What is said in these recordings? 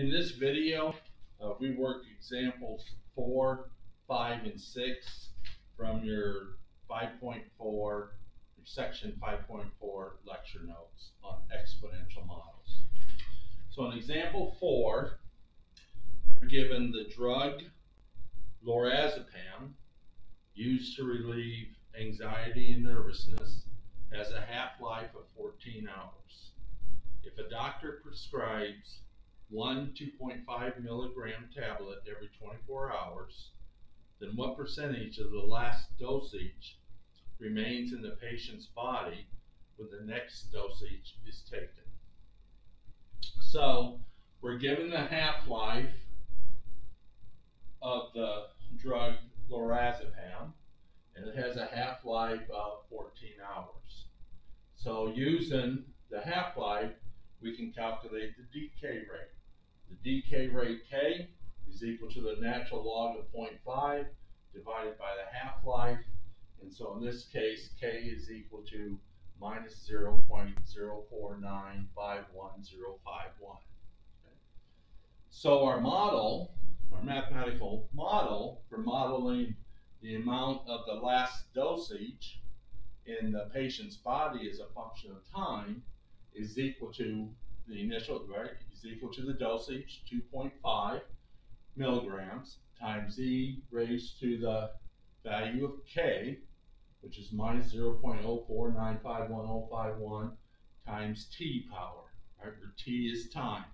In this video, uh, we work examples four, five, and six from your five point four, your section five point four lecture notes on exponential models. So in example four, we're given the drug lorazepam used to relieve anxiety and nervousness has a half-life of 14 hours. If a doctor prescribes one 2.5 milligram tablet every 24 hours, then what percentage of the last dosage remains in the patient's body when the next dosage is taken? So we're given the half-life of the drug lorazepam, and it has a half-life of 14 hours. So using the half-life, we can calculate the decay rate. Decay rate K is equal to the natural log of 0.5 divided by the half-life. And so in this case, K is equal to minus 0.04951051. Okay. So our model, our mathematical model for modeling the amount of the last dosage in the patient's body as a function of time is equal to the initial, right, is equal to the dosage, 2.5 milligrams, times e raised to the value of k, which is minus 0.04951051 times t power, right, where t is time.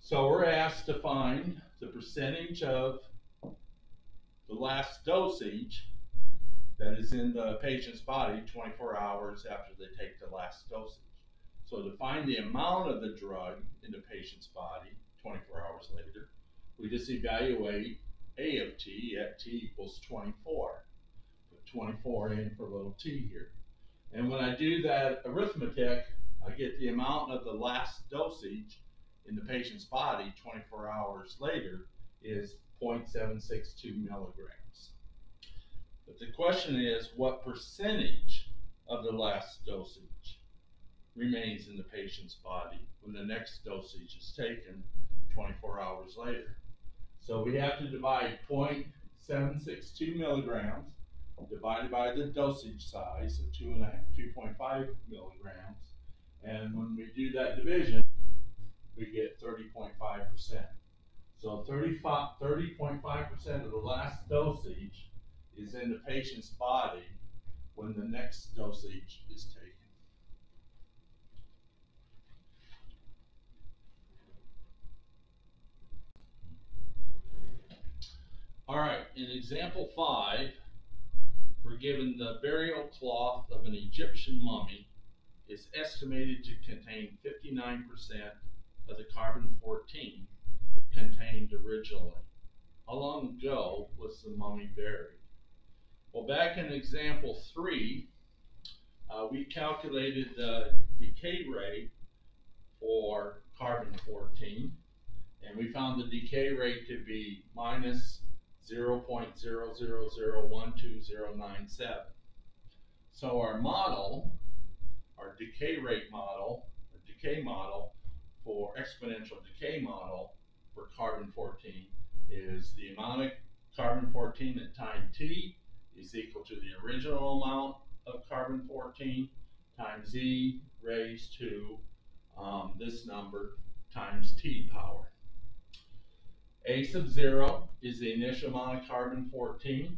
So we're asked to find the percentage of the last dosage that is in the patient's body 24 hours after they take the last dosage. So to find the amount of the drug in the patient's body 24 hours later, we just evaluate A of t at t equals 24. Put 24 in for little t here. And when I do that arithmetic, I get the amount of the last dosage in the patient's body 24 hours later is 0.762 milligrams. But the question is, what percentage of the last dosage remains in the patient's body when the next dosage is taken 24 hours later? So we have to divide 0.762 milligrams divided by the dosage size of 2.5 milligrams. And when we do that division, we get 30.5%. So 30.5% of the last dosage is in the patient's body when the next dosage is taken. All right, in example five, we're given the burial cloth of an Egyptian mummy is estimated to contain 59% of the carbon-14 contained originally. How long ago was the mummy buried? Well, back in example three, uh, we calculated the decay rate for carbon-14, and we found the decay rate to be minus 0.000120097. So our model, our decay rate model, or decay model for exponential decay model for carbon-14 is the amount of carbon-14 at time t is equal to the original amount of carbon-14 times e raised to um, this number times t power. A sub 0 is the initial amount of carbon-14.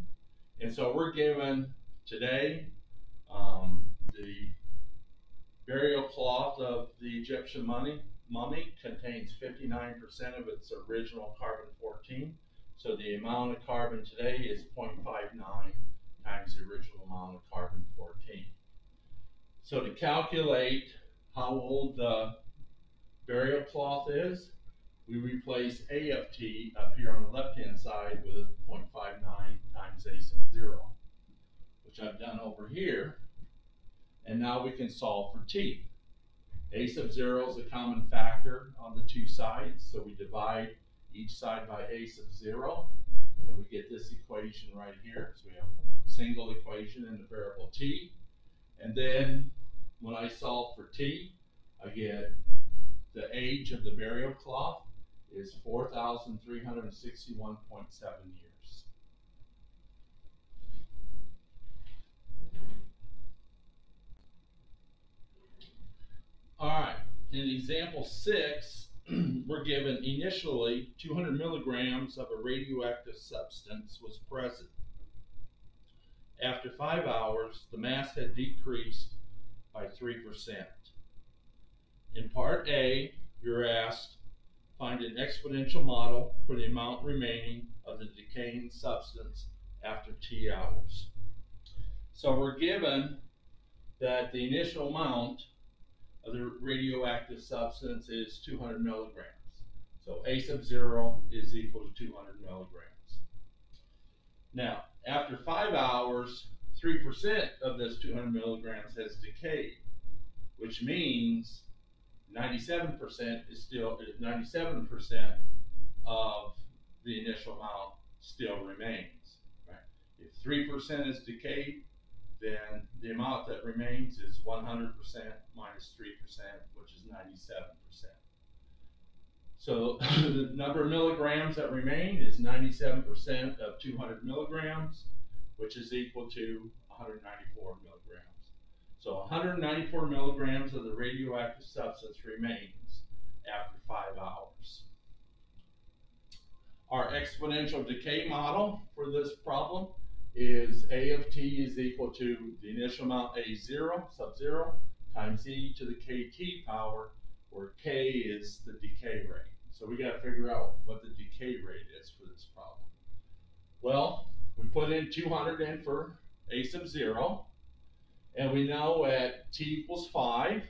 And so we're given today um, the burial cloth of the Egyptian mummy, mummy contains 59% of its original carbon-14. So the amount of carbon today is 0.59 times the original amount of carbon-14. So to calculate how old the burial cloth is, we replace A of t up here on the left-hand side with 0.59 times A sub 0, which I've done over here. And now we can solve for t. A sub 0 is a common factor on the two sides, so we divide each side by A sub 0, and we get this equation right here. So we have a single equation in the variable t. And then when I solve for t, I get the age of the burial cloth is four thousand three hundred and sixty-one point seven years. Alright, in example six, we're given initially two hundred milligrams of a radioactive substance was present. After five hours, the mass had decreased by three percent. In part A, you're asked, find an exponential model for the amount remaining of the decaying substance after T hours. So we're given that the initial amount of the radioactive substance is 200 milligrams. So A sub zero is equal to 200 milligrams. Now, after five hours, 3% of this 200 milligrams has decayed, which means 97% is still, 97% of the initial amount still remains. Right? If 3% is decayed, then the amount that remains is 100% minus 3%, which is 97%. So the number of milligrams that remain is 97% of 200 milligrams, which is equal to 194 milligrams. So 194 milligrams of the radioactive substance remains after five hours. Our exponential decay model for this problem is A of t is equal to the initial amount A0, sub-zero, times e to the kt power, where k is the decay rate. So we got to figure out what the decay rate is for this problem. Well, we put in 200 in for a sub 0, and we know at t equals 5,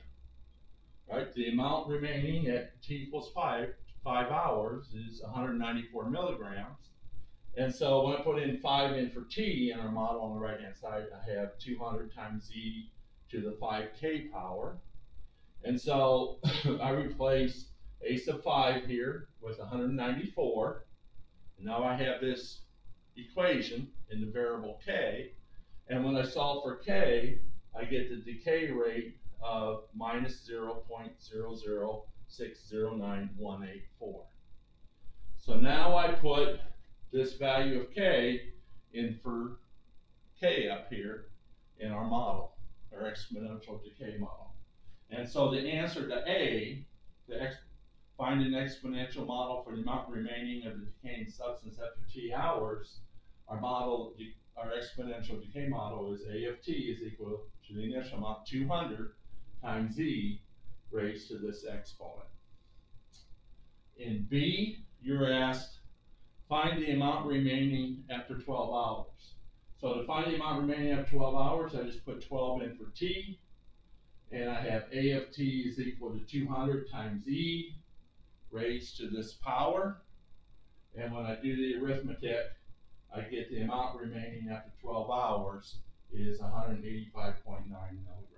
right, the amount remaining at t equals 5, 5 hours is 194 milligrams. And so when I put in 5 in for t in our model on the right hand side, I have 200 times e to the 5k power. And so I replace a sub 5 here with 194. And now I have this equation in the variable k. And when I solve for k, I get the decay rate of minus 0.00609,184. So now I put this value of k in for k up here in our model, our exponential decay model. And so the answer to A, ex find an exponential model for the amount remaining of the decaying substance after t hours, our model, our exponential decay model is A of t is equal to the initial amount 200 times e raised to this exponent. In B, you're asked, find the amount remaining after 12 hours. So to find the amount remaining after 12 hours, I just put 12 in for t, and I have A of t is equal to 200 times e raised to this power. And when I do the arithmetic, I get the amount remaining after 12 hours is 185.9 milligrams.